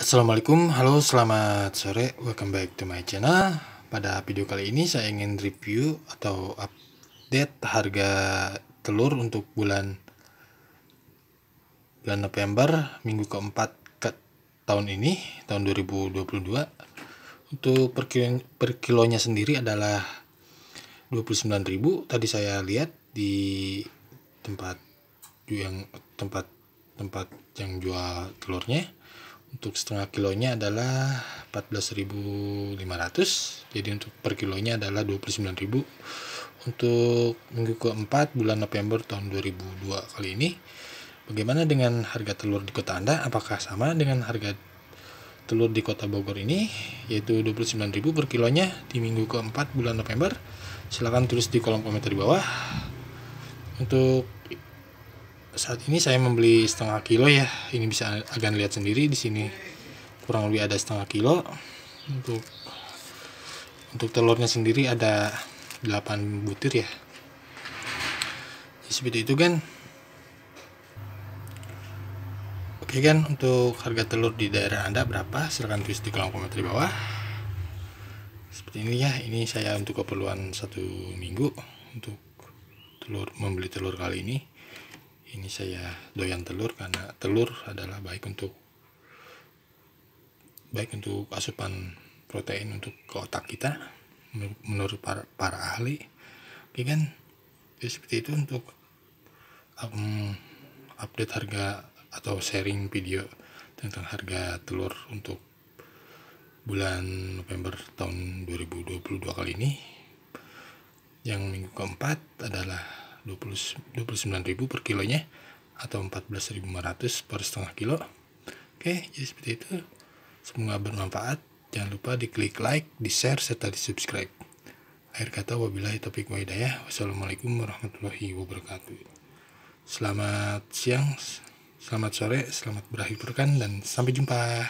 Assalamualaikum, halo selamat sore, welcome back to my channel. Pada video kali ini saya ingin review atau update harga telur untuk bulan bulan November minggu keempat ke tahun ini, tahun 2022 Untuk per, kilo, per kilonya sendiri adalah 29.000 Tadi saya lihat di tempat yang tempat tempat yang jual telurnya untuk setengah kilonya adalah 14.500 jadi untuk per kilonya adalah 29.000 untuk minggu keempat bulan November tahun 2002 kali ini bagaimana dengan harga telur di kota Anda? Apakah sama dengan harga telur di kota Bogor ini yaitu 29.000 per kilonya di minggu keempat bulan November? Silahkan tulis di kolom komentar di bawah. Untuk saat ini saya membeli setengah kilo ya. Ini bisa agan lihat sendiri di sini. Kurang lebih ada setengah kilo. Untuk untuk telurnya sendiri ada 8 butir ya. Jadi, seperti itu kan oke kan untuk harga telur di daerah anda berapa? Silahkan tulis di kolom komentar di bawah. Seperti ini ya. Ini saya untuk keperluan satu minggu untuk telur membeli telur kali ini ini saya doyan telur karena telur adalah baik untuk baik untuk asupan protein untuk ke otak kita. Menurut para, para ahli oke kan? Jadi seperti itu untuk um, update harga atau sharing video tentang harga telur untuk bulan November tahun 2022 kali ini. Yang minggu keempat adalah 20, 29.000 per kilonya atau 14.500 per setengah kilo. Oke jadi seperti itu. Semoga bermanfaat. Jangan lupa diklik like di share serta di subscribe akhir kata wabillahi taufiq wa hidayah. Wassalamualaikum warahmatullahi wabarakatuh. Selamat siang selamat sore selamat berakhir pekan dan sampai jumpa